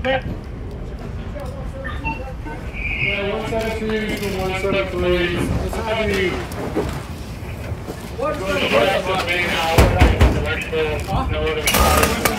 Okay. Yeah, one set of twos and one set of threes. What's the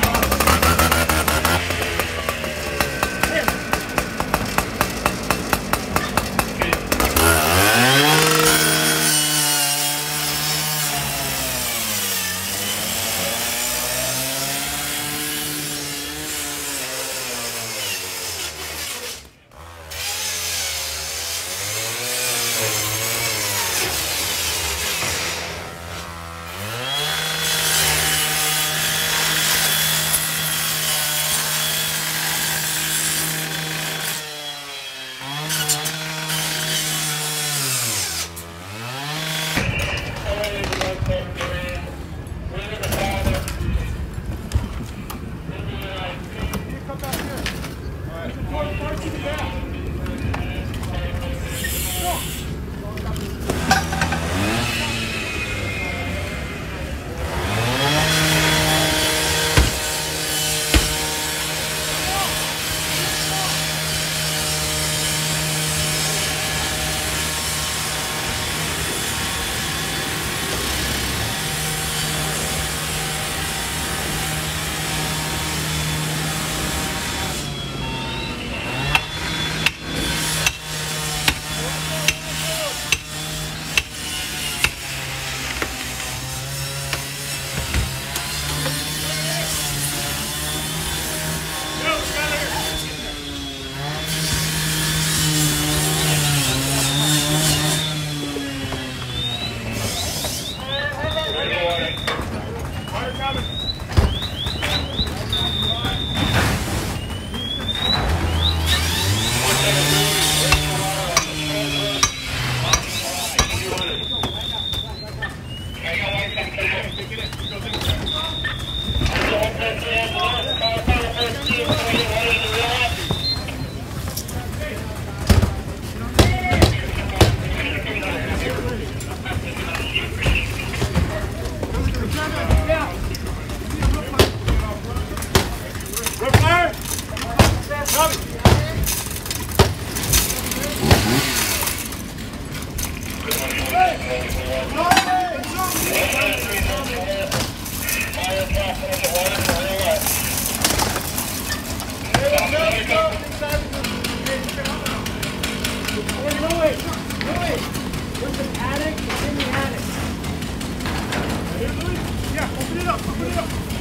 Fire capital, the water. it! Do it! There's an attic. It's in the attic. Open it up. Open it up.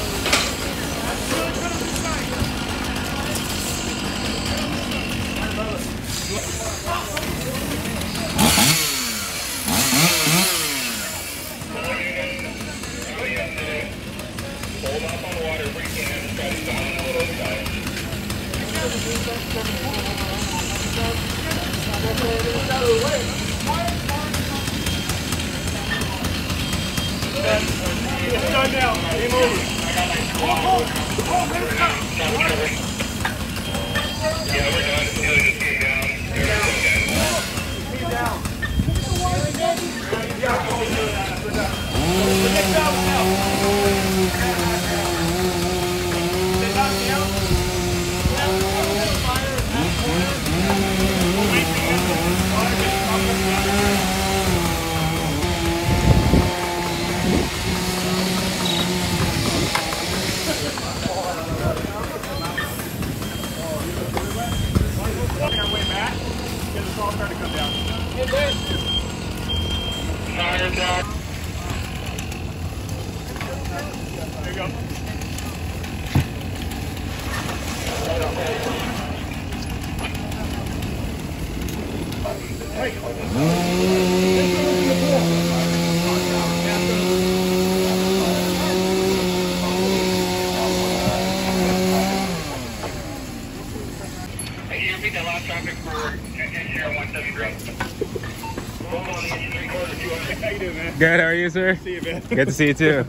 Done now. Game over. Yeah, we're done. He'll just get down. Everything's okay. Tire down. There you Good, how are you, sir? See you, man. Good to see you too.